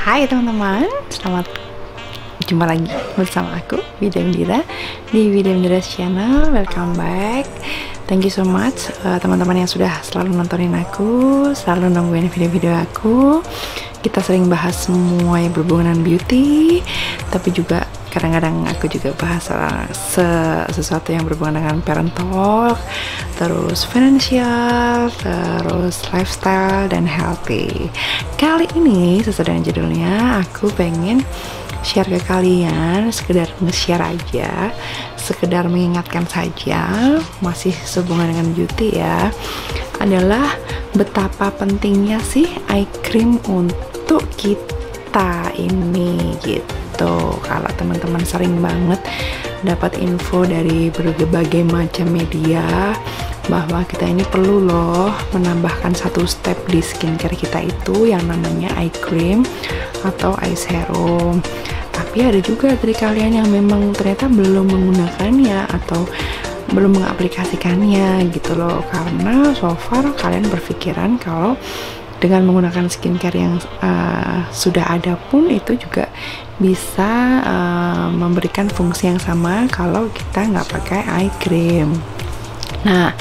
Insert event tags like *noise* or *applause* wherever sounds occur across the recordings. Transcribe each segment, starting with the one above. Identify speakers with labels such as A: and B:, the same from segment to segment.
A: Hai teman-teman, selamat jumpa lagi bersama aku Widya Indira di Widya Indira Channel. Welcome back. Thank you so much uh, teman-teman yang sudah selalu nontonin aku, selalu nungguin video-video aku. Kita sering bahas semua yang berhubungan beauty, tapi juga kadang-kadang aku juga bahas uh, se sesuatu yang berhubungan dengan parent talk, terus financial, terus lifestyle dan healthy. Kali ini sesuai dengan judulnya, aku pengen share ke kalian, sekedar nge-share aja, sekedar mengingatkan saja, masih sehubungan dengan beauty ya, adalah betapa pentingnya sih eye cream untuk kita ini gitu gitu. Kalau teman-teman sering banget dapat info dari berbagai macam media bahwa kita ini perlu loh menambahkan satu step di skincare kita itu yang namanya eye cream atau eye serum. Tapi ada juga dari kalian yang memang ternyata belum menggunakannya atau belum mengaplikasikannya gitu loh. Karena so far kalian berpikiran kalau dengan menggunakan skincare yang uh, sudah ada pun itu juga bisa uh, memberikan fungsi yang sama kalau kita nggak pakai eye cream. Nah,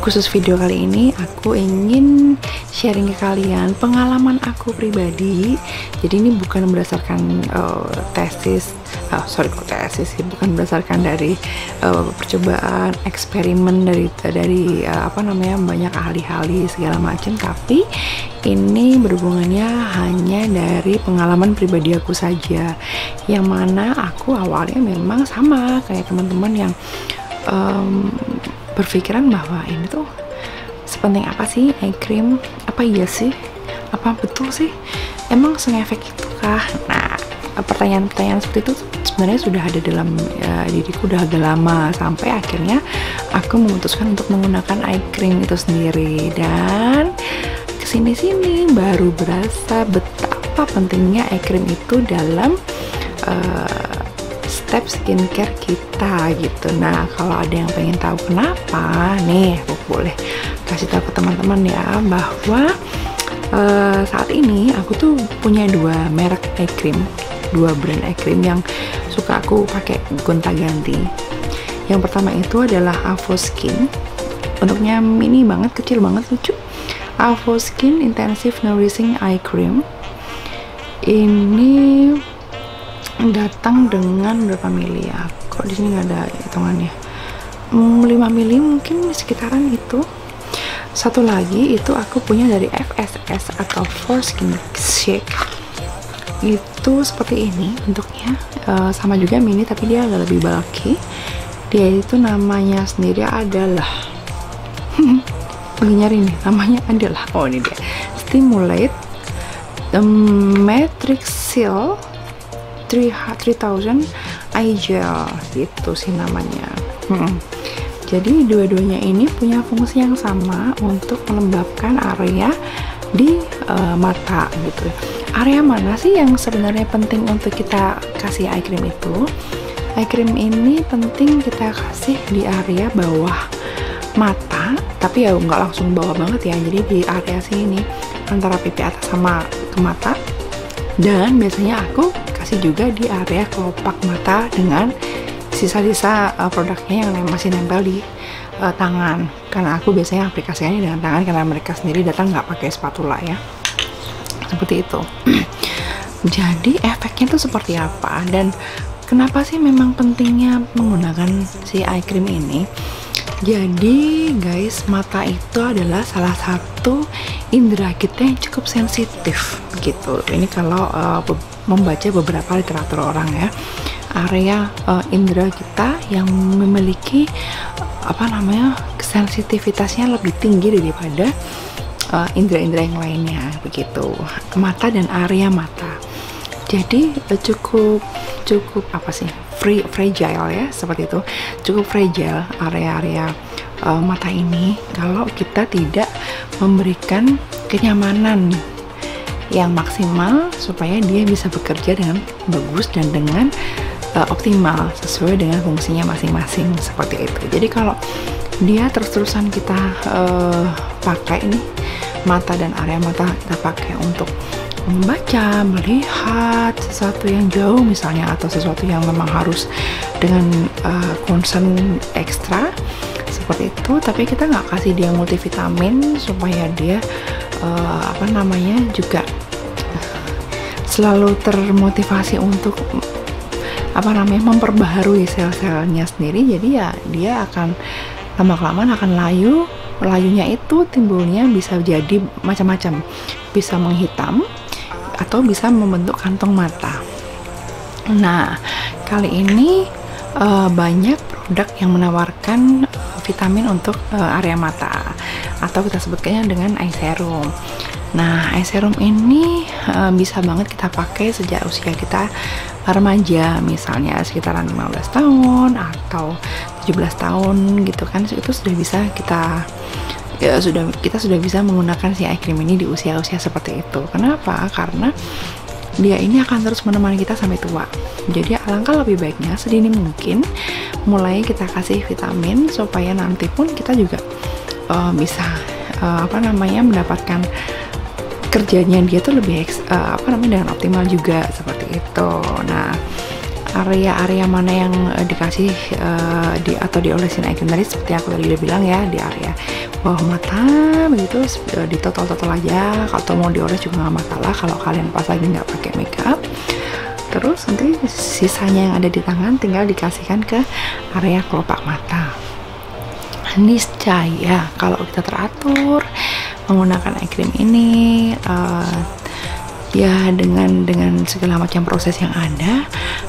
A: khusus video kali ini aku ingin sharing ke kalian pengalaman aku pribadi. Jadi ini bukan berdasarkan uh, tesis, uh, sorry kok tesis sih, bukan berdasarkan dari uh, percobaan eksperimen dari dari uh, apa namanya banyak ahli-ahli segala macam, tapi ini berhubungannya hanya dari pengalaman pribadi aku saja. Yang mana aku awalnya memang sama kayak teman-teman yang um, berpikiran bahwa ini tuh sepenting apa sih? Eye cream? Apa iya sih? Apa betul sih? Emang sengefek itu kah nah pertanyaan-pertanyaan seperti itu sebenarnya sudah ada dalam ya, diriku udah agak lama sampai akhirnya aku memutuskan untuk menggunakan eye cream itu sendiri. Dan ke sini-sini baru berasa betapa pentingnya eye cream itu dalam uh, step skincare kita gitu. Nah kalau ada yang pengen tahu kenapa nih aku boleh kasih tahu ke teman-teman ya bahwa uh, saat ini aku tuh punya dua merek eye cream dua brand eye cream yang suka aku pakai gonta ganti. Yang pertama itu adalah Avo Skin. Bentuknya mini banget kecil banget lucu. Avo Skin Intensive Nourishing Eye Cream. Ini datang dengan berapa mili ya? Kok di sini nggak ada hitungannya? 5 hmm, mili mungkin sekitaran itu. Satu lagi itu aku punya dari FSS atau For Skin Shake. Itu seperti ini bentuknya. Uh, sama juga mini tapi dia agak lebih bulky. Dia itu namanya sendiri adalah *laughs* lagi nyari nih namanya adalah oh ini dia. Stimulate the Matrix Seal 3000 eye gel gitu sih namanya. Hmm. jadi dua-duanya ini punya fungsi yang sama untuk melembabkan area di uh, mata gitu. Area mana sih yang sebenarnya penting untuk kita kasih eye cream itu? Eye cream ini penting kita kasih di area bawah mata tapi ya nggak langsung bawah banget ya. Jadi di area sini antara pipi atas sama ke mata dan biasanya aku kasih juga di area kelopak mata dengan sisa-sisa uh, produknya yang masih nempel di uh, tangan. Karena aku biasanya aplikasikannya dengan tangan karena mereka sendiri datang nggak pakai spatula ya. Seperti itu. *clears throat* Jadi efeknya itu seperti apa? Dan kenapa sih memang pentingnya menggunakan si eye cream ini? Jadi guys, mata itu adalah salah satu indera kita yang cukup sensitif gitu. Ini kalau uh, membaca beberapa literatur orang ya. Area uh, indera kita yang memiliki apa namanya sensitivitasnya lebih tinggi daripada uh, indera-indera yang lainnya begitu. Mata dan area mata. Jadi uh, cukup cukup apa sih free fragile ya seperti itu cukup fragile area-area uh, mata ini kalau kita tidak memberikan kenyamanan yang maksimal supaya dia bisa bekerja dengan bagus dan dengan uh, optimal sesuai dengan fungsinya masing-masing seperti itu. Jadi kalau dia terus-terusan kita uh, pakai ini mata dan area mata kita pakai untuk membaca, melihat sesuatu yang jauh misalnya atau sesuatu yang memang harus dengan uh, concern ekstra seperti itu tapi kita nggak kasih dia multivitamin supaya dia uh, apa namanya juga selalu termotivasi untuk apa namanya memperbaharui sel-selnya sendiri. Jadi ya dia akan lama kelamaan akan layu layunya itu timbulnya bisa jadi macam-macam. Bisa menghitam atau bisa membentuk kantong mata. Nah kali ini uh, banyak produk yang menawarkan vitamin untuk uh, area mata atau kita sebutnya dengan eye serum. Nah, eye serum ini uh, bisa banget kita pakai sejak usia kita remaja, misalnya sekitaran 15 tahun atau 17 tahun gitu kan, itu sudah bisa kita ya sudah kita sudah bisa menggunakan si eye cream ini di usia-usia seperti itu. Kenapa? Karena dia ini akan terus menemani kita sampai tua. Jadi alangkah lebih baiknya sedini mungkin mulai kita kasih vitamin supaya nanti pun kita juga uh, bisa uh, apa namanya mendapatkan kerjanya dia tuh lebih uh, apa namanya dengan optimal juga seperti itu. Nah, area-area mana yang dikasih uh, di atau diolesin icon tadi seperti aku tadi udah bilang ya di area bawah mata begitu. Uh, ditotol-totol aja. Kalau mau dioles juga nggak masalah. Kalau kalian pas lagi nggak pakai makeup. Terus nanti sisanya yang ada di tangan tinggal dikasihkan ke area kelopak mata. Niscaya kalau kita teratur menggunakan eye cream ini uh, ya dengan dengan segala macam proses yang ada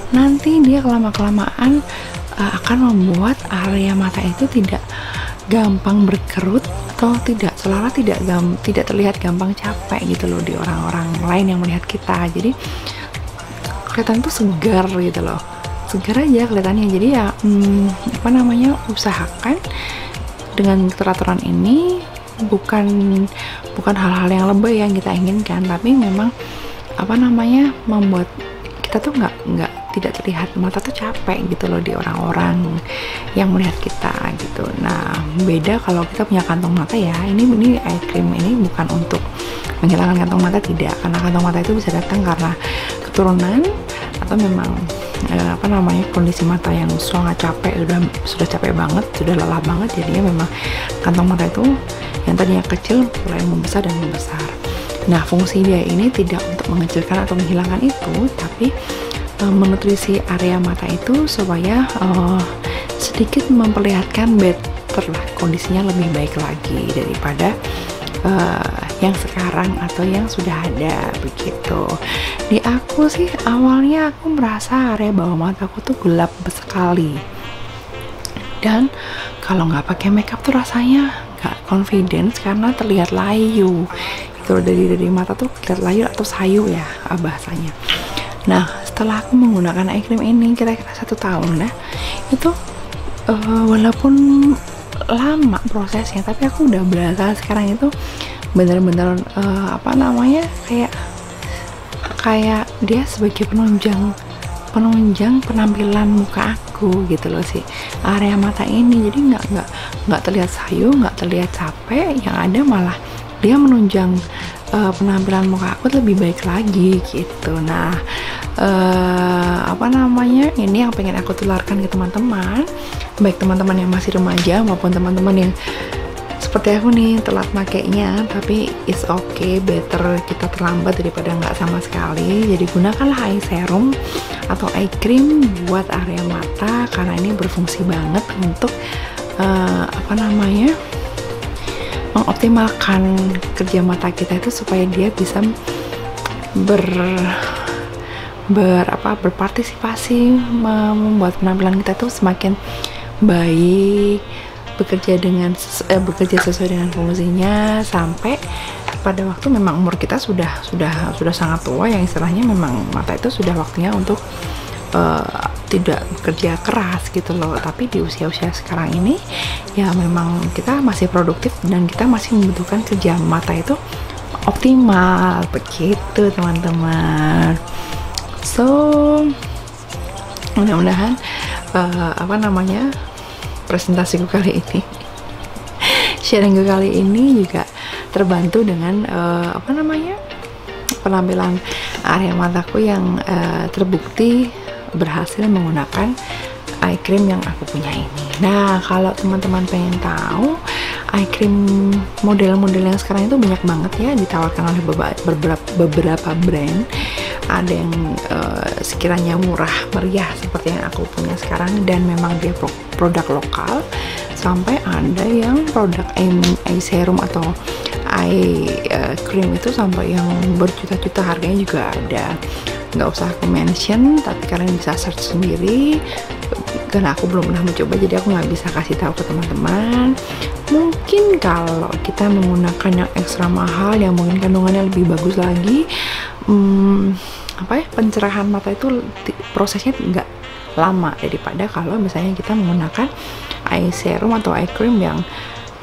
A: nanti dia kelama kelamaan uh, eh, akan membuat area mata itu tidak gampang berkerut atau tidak seolah tidak gam, tidak terlihat gampang capek gitu loh di orang-orang lain yang melihat kita. Jadi kelihatan tuh segar gitu loh. Segar aja kelihatannya. Jadi ya hmm, apa namanya usahakan dengan teraturan ini bukan bukan hal-hal yang lebay yang kita inginkan tapi memang apa namanya membuat kita tuh nggak nggak tidak terlihat. Mata tuh capek gitu loh di orang-orang yang melihat kita gitu. Nah beda kalau kita punya kantong mata ya. Ini ini eye cream ini bukan untuk menghilangkan kantong mata tidak. Karena kantong mata itu bisa datang karena keturunan atau memang eh, apa namanya kondisi mata yang sangat capek sudah sudah capek banget sudah lelah banget jadinya memang kantong mata itu yang tadinya kecil mulai membesar dan membesar. Nah fungsi dia ini tidak untuk mengecilkan atau menghilangkan itu tapi uh, menutrisi area mata itu supaya uh, sedikit memperlihatkan better lah kondisinya lebih baik lagi daripada uh, yang sekarang atau yang sudah ada begitu. Di aku sih awalnya aku merasa area bawah mataku tuh gelap sekali. Dan kalau nggak pakai makeup tuh rasanya nggak confidence karena terlihat layu. Gitu dari dari mata tuh terlihat layu atau sayu ya ah, bahasanya. Nah setelah aku menggunakan eye cream ini kira-kira satu tahun ya itu uh, walaupun lama prosesnya tapi aku udah berasa sekarang itu bener-bener uh, apa namanya kayak kayak dia sebagai penunjang penunjang penampilan muka aku gitu loh sih. Area mata ini jadi nggak nggak nggak terlihat sayu nggak terlihat capek yang ada malah dia menunjang uh, penampilan muka aku lebih baik lagi gitu. Nah uh, apa namanya? Ini yang pengen aku tularkan ke teman-teman. Baik teman-teman yang masih remaja maupun teman-teman yang seperti aku nih telat makainya. Tapi it's okay better kita terlambat daripada nggak sama sekali. Jadi gunakanlah eye serum atau eye cream buat area mata karena ini berfungsi banget untuk uh, apa namanya? Mengoptimalkan kerja mata kita itu supaya dia bisa ber ber apa berpartisipasi membuat penampilan kita tuh semakin baik bekerja dengan eh, bekerja sesuai dengan fungsinya sampai pada waktu memang umur kita sudah sudah sudah sangat tua yang istilahnya memang mata itu sudah waktunya untuk uh, tidak bekerja keras gitu loh. Tapi di usia-usia sekarang ini ya memang kita masih produktif dan kita masih membutuhkan kerja mata itu optimal. Begitu teman-teman so mudah-mudahan uh, apa namanya presentasiku kali ini *laughs* sharing gue kali ini juga terbantu dengan uh, apa namanya penampilan area mataku yang uh, terbukti berhasil menggunakan eye cream yang aku punya ini. Nah kalau teman-teman pengen tahu eye cream model-model yang sekarang itu banyak banget ya ditawarkan oleh beberapa, beberapa brand ada yang uh, sekiranya murah meriah seperti yang aku punya sekarang dan memang dia produk lokal sampai ada yang produk eye serum atau eye uh, cream itu sampai yang berjuta-juta harganya juga ada. Nggak usah aku mention tapi kalian bisa search sendiri. Karena aku belum pernah mencoba jadi aku nggak bisa kasih tahu ke teman-teman. Mungkin kalau kita menggunakan yang ekstra mahal yang mungkin kandungannya lebih bagus lagi hmm, apa ya pencerahan mata itu prosesnya nggak lama. Daripada kalau misalnya kita menggunakan eye serum atau eye cream yang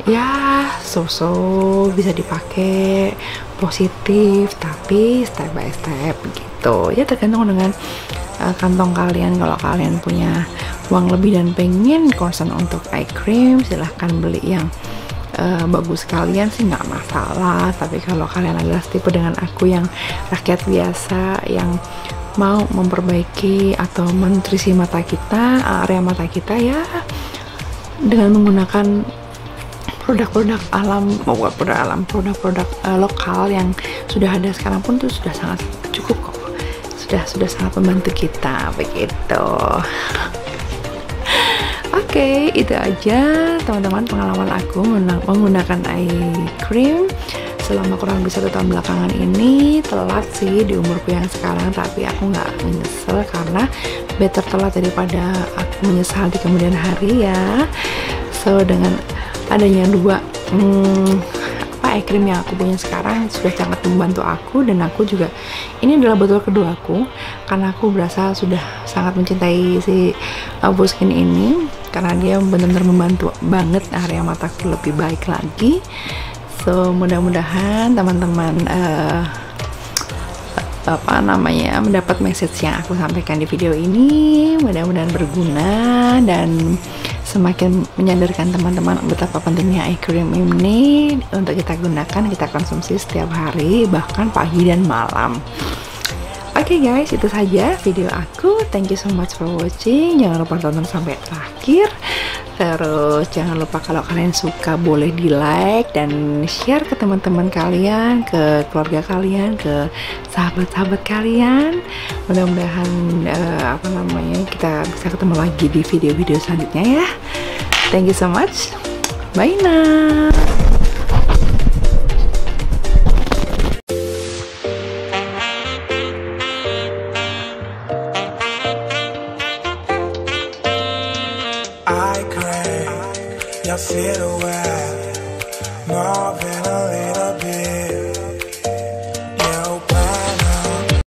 A: ya so-so bisa dipakai positif tapi step by step gitu. Ya tergantung dengan uh, kantong kalian. Kalau kalian punya uang lebih dan pengen concern untuk eye cream silahkan beli yang uh, bagus kalian sih nggak masalah. Tapi kalau kalian adalah tipe dengan aku yang rakyat biasa yang mau memperbaiki atau menutrisi mata kita area mata kita ya dengan menggunakan produk-produk alam buat produk alam produk-produk uh, lokal yang sudah ada sekarang pun tuh sudah sangat cukup kok. Sudah sudah sangat membantu kita begitu *laughs* Oke, okay, itu aja teman-teman pengalaman aku menggunakan eye cream selama kurang lebih satu tahun belakangan ini. Telat sih di umurku yang sekarang tapi aku nggak menyesal karena better telat daripada aku menyesal di kemudian hari ya. So dengan adanya dua hmm, apa eye cream yang aku punya sekarang sudah sangat membantu aku dan aku juga ini adalah botol kedua aku karena aku berasa sudah sangat mencintai si uh, Skin ini karena dia benar-benar membantu banget area mataku lebih baik lagi so mudah-mudahan teman-teman uh, apa namanya mendapat message yang aku sampaikan di video ini mudah-mudahan berguna dan semakin menyadarkan teman-teman betapa pentingnya eye cream ini untuk kita gunakan, kita konsumsi setiap hari, bahkan pagi dan malam. Oke okay guys, itu saja video aku. Thank you so much for watching. Jangan lupa tonton sampai terakhir. Terus jangan lupa kalau kalian suka boleh di like dan share ke teman-teman kalian, ke keluarga kalian, ke sahabat-sahabat kalian. Mudah-mudahan uh, apa namanya kita bisa ketemu lagi di video-video selanjutnya ya. Thank you so much. Bye now.